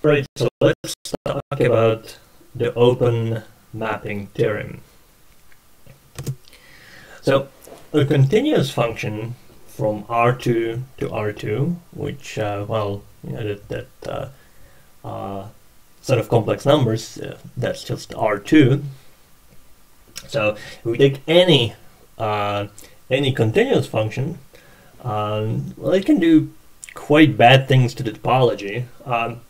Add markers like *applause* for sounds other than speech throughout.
Right, so let's talk about the open mapping theorem. So a continuous function from R2 to R2, which, uh, well, you know, that, that uh, uh, set of complex numbers, uh, that's just R2. So if we take any uh, any continuous function, um, well, it can do quite bad things to the topology. Um,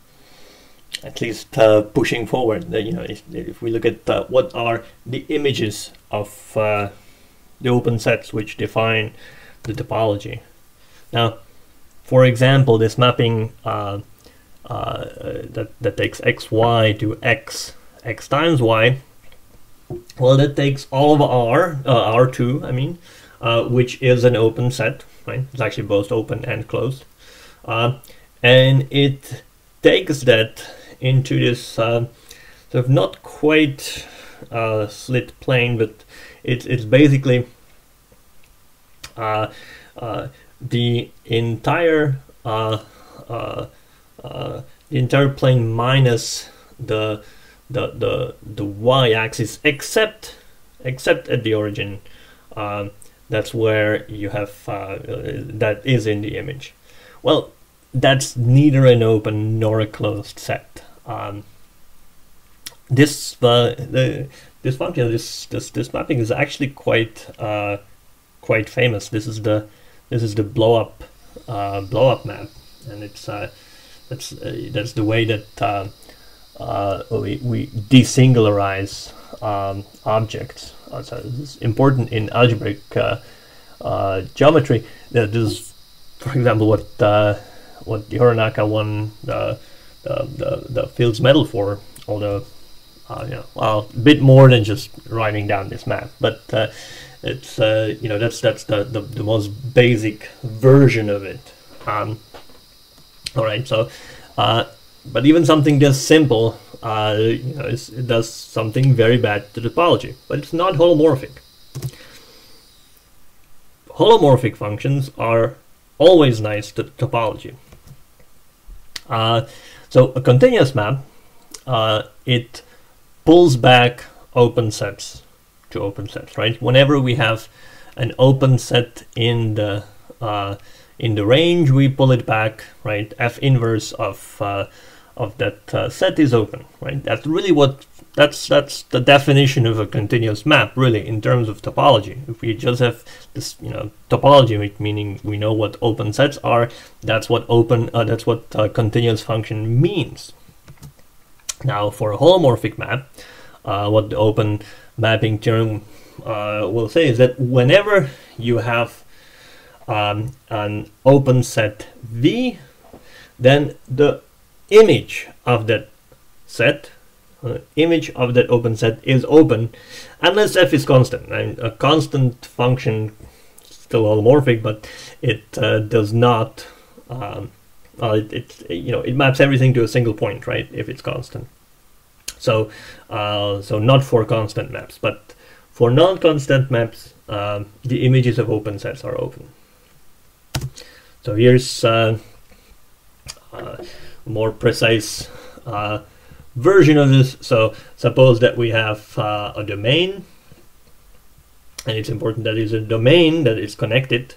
at least uh, pushing forward. you know, if, if, we look at uh, what are the images of uh, the open sets which define the topology. Now, for example, this mapping uh, uh, that that takes x y to x x times y. Well, that takes all of R uh, R2, I mean, which is an open set. Right? It's actually both open and closed, and it takes that into this uh, sort of not quite uh, slit plane, but it's it's basically uh, uh the entire uh, uh, the entire plane minus the the the the y-axis, except except at the origin. That's where you have that is in the image. Well, that's neither an open nor a closed set. Um, this the this function this this this mapping is actually quite uh, quite famous. This is the this is the blow up uh, blow up map, and it's uh, that's uh, that's the way that uh, we we desingularize um, objects. So this is important in algebraic geometry. That is, for example, what what Hironaka won the the, the, Fields medal for, although uh, you know, well, a bit more than just writing down this map, but uh, it's uh, you know that's that's the, the, the most basic version of it. Um, all right, so uh, but even something this simple, uh, you know, it does something very bad to the topology, but it's not holomorphic. Holomorphic functions are always nice to topology. Uh, so a continuous map, uh, it pulls back open sets to open sets, right? Whenever we have an open set in the uh, in the range, we pull it back, right? F inverse of of that uh, set is open, right? That's really what that's that's the definition of a continuous map, really, in terms of topology. If we just have this, you know, topology, meaning we know what open sets are, that's what open, uh, that's what a continuous function means. Now, for a holomorphic map, uh, what the open mapping theorem uh, will say is that whenever you have um, an open set V, then the image of that set uh, image of that open set is open unless f is constant. And a constant function still holomorphic, but it uh, does not. Um, well, it, it, you know it maps everything to a single point, right? If it's constant. So uh, so not for constant maps, but for non-constant maps, um, the images of open sets are open. So here's uh, uh more precise uh, version of this. So suppose that we have uh, a domain, and it's important that it's a domain that is connected.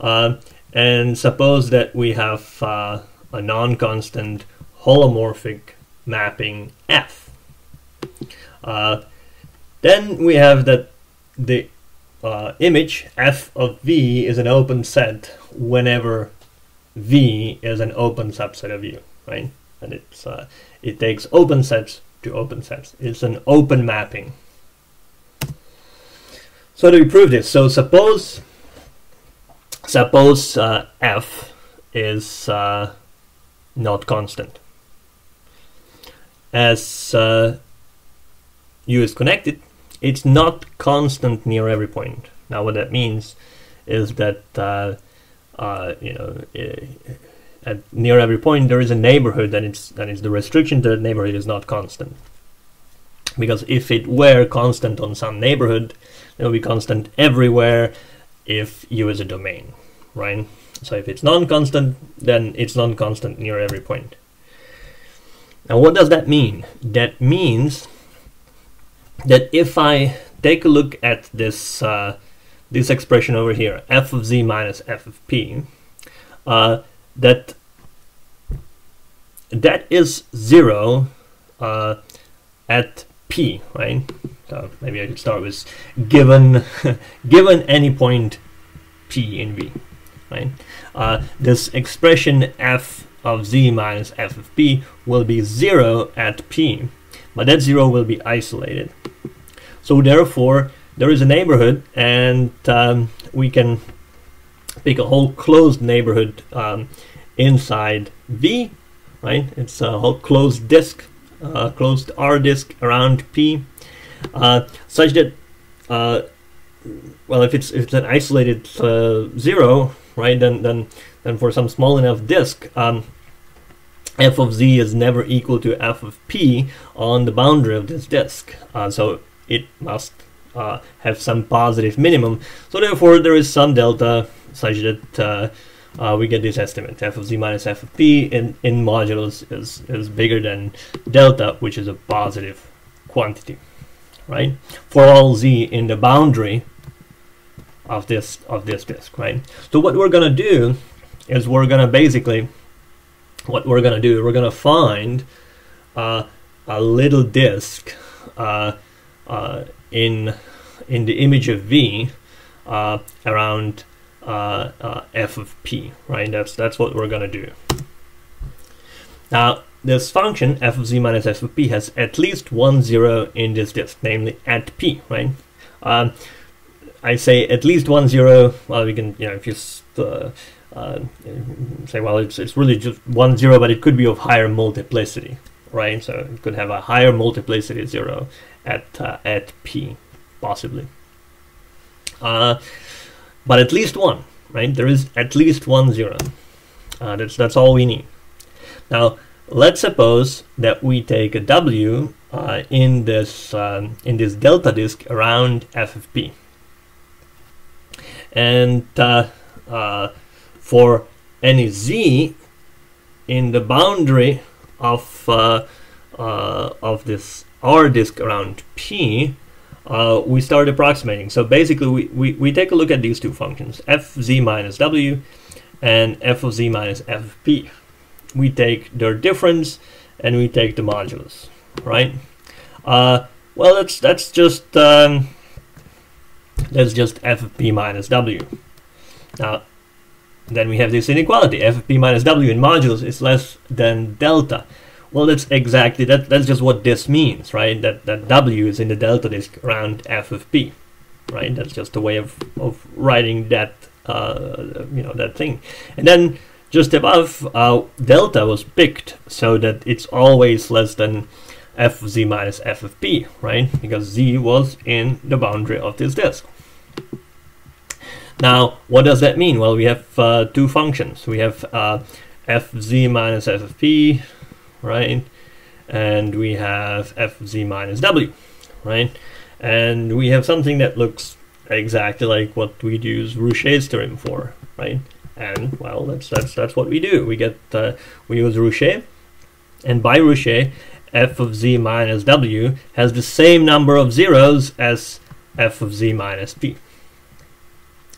Uh, and suppose that we have uh, a non-constant holomorphic mapping F. Uh, then we have that the uh, image f of v is an open set whenever v is an open subset of u, right? And it's uh, it takes open sets to open sets. It's an open mapping. So to prove this, so suppose suppose uh, f is uh, not constant. As uh, u is connected, it's not constant near every point. Now what that means is that uh, uh, you know at near every point there is a neighborhood and it's and it's the restriction to that neighborhood is not constant. Because if it were constant on some neighborhood it would be constant everywhere if u is a domain right? So if it's non-constant then it's non-constant near every point. Now, what does that mean? That means that if I take a look at this uh, this expression over here, f of z minus f of p, uh, that that is zero uh, at p, right? So maybe I could start with given *laughs* given any point p in v, right? Uh, this expression f of z minus f of p will be zero at p, but that zero will be isolated. So therefore, there is a neighborhood, and um, we can pick a whole closed neighborhood um, inside V, right? It's a whole closed disk, uh, closed R disk around P, uh, such that, uh, well, if it's if it's an isolated uh, zero, right, then then then for some small enough disk, um, f of z is never equal to f of p on the boundary of this disk. Uh, so it must uh, have some positive minimum. So therefore, there is some delta such that uh, we get this estimate f of z minus f of p in, in modulus is, is bigger than delta, which is a positive quantity, right? For all z in the boundary of this of this disk, right? So what we're gonna do is we're gonna basically what we're gonna do we're gonna find uh, a little disk uh, uh, in in the image of V uh, around uh, uh, f of p, right? That's that's what we're gonna do. Now this function f of z minus f of p has at least one zero in this disk, namely at p, right? Um, I say at least one zero. Well, we can, you know, if you uh, uh, say, well, it's it's really just one zero, but it could be of higher multiplicity, right? So it could have a higher multiplicity zero at uh, at p, possibly. But at least one, right? There is at least one zero. Uh, that's that's all we need. Now let's suppose that we take a w uh, in this um, in this delta disk around f of p, and uh, uh, for any z in the boundary of uh, uh, of this R disk around P, uh, we start approximating. So basically, we, we, we take a look at these two functions, f of z minus w and f of z minus f of p. We take their difference and we take the modulus, right? Uh, well, that's that's just um, that's just f of p minus w. Now, then we have this inequality: f of p minus w in modulus is less than delta. Well, that's exactly that. That's just what this means, right? That that w is in the delta disk around f of p, right? That's just a way of of writing that uh, you know that thing. And then just above, uh, delta was picked so that it's always less than f of z minus f of p, right? Because z was in the boundary of this disk. Now, what does that mean? Well, we have uh, two functions. We have uh, f z minus f of p right? And we have fz minus w, right? And we have something that looks exactly like what we'd use Rouché's theorem for, right? And well, that's that's that's what we do. We get uh, we use Rouché, and by Rouché, f of z minus w has the same number of zeros as f of z minus p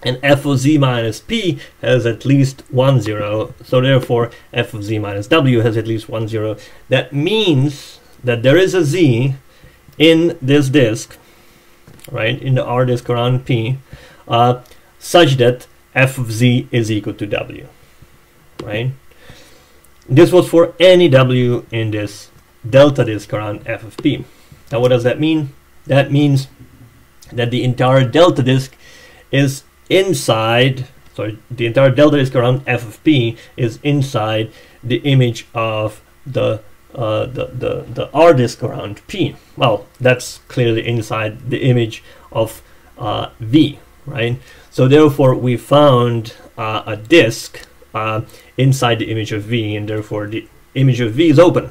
and f of z minus p has at least one zero, so therefore f of z minus w has at least one zero. That means that there is a z in this disk, right, in the R disk around p, uh, such that f of z is equal to w, right? This was for any w in this delta disk around f of p. Now what does that mean? That means that the entire delta disk is inside, so the entire delta disk around f of p is inside the image of the uh, the, the, the R disk around P. Well, that's clearly inside the image of uh, V, right? So therefore, we found uh, a disk uh, inside the image of V, and therefore the image of V is open,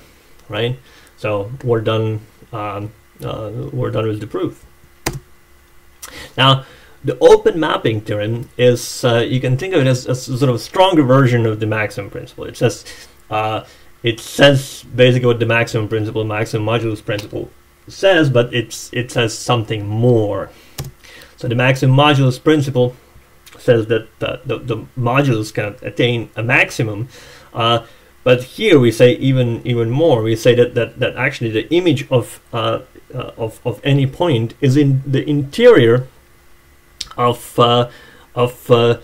right? So we're done. Um, uh, we're done with the proof. Now, the open mapping theorem is, uh, you can think of it as a sort of stronger version of the maximum principle. It says uh, it says basically what the maximum principle, maximum modulus principle says, but it's it says something more. So the maximum modulus principle says that uh, the, the modulus can attain a maximum. Uh, but here we say even even more. We say that that, that actually the image of uh, uh of of any point is in the interior of uh, of uh,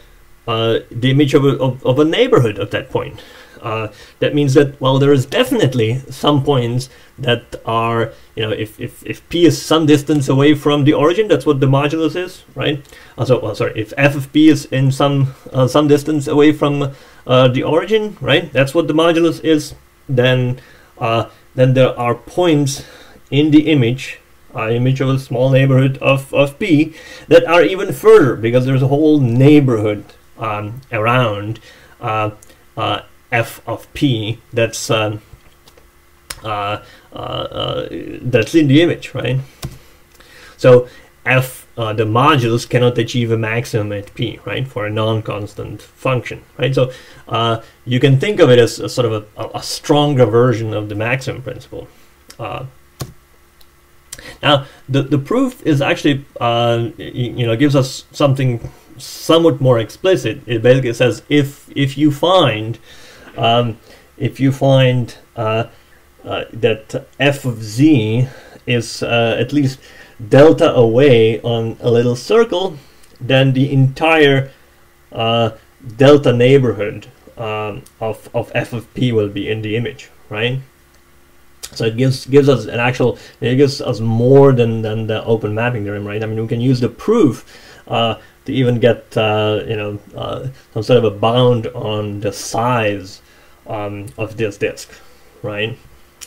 the image of a, of, of a neighborhood at that point. Uh, that means that well, there is definitely some points that are you know if, if, if p is some distance away from the origin, that's what the modulus is, right? Uh, so well, sorry, if f of p is in some uh, some distance away from uh, the origin, right? That's what the modulus is. Then uh, then there are points in the image uh, image of a small neighborhood of, of P that are even further because there's a whole neighborhood um, around uh, uh, f of p that's um, uh, uh, that's in the image, right? So f the modulus cannot achieve a maximum at p, right, for a non-constant function, right? So you can think of it as a sort of a, a stronger version of the maximum principle. Uh, now, the the proof is actually you, you know gives us something somewhat more explicit. It basically says if if you find um, if you find uh, uh, that f of z is uh, at least delta away on a little circle, then the entire uh, delta neighborhood um, of, of f of p will be in the image, right? So it gives gives us an actual it gives us more than, than the open mapping theorem, right? I mean, we can use the proof uh, to even get uh, you know uh, some sort of a bound on the size um, of this disk, right?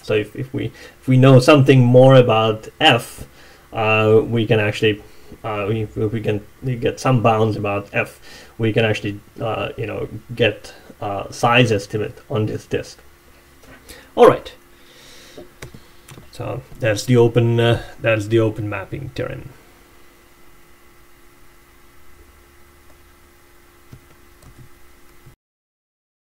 So if, if we if we know something more about f, uh, we can actually uh, if, if we can get some bounds about f, we can actually uh, you know get size estimate on this disk. All right. So that's the open uh, that's the open mapping theorem.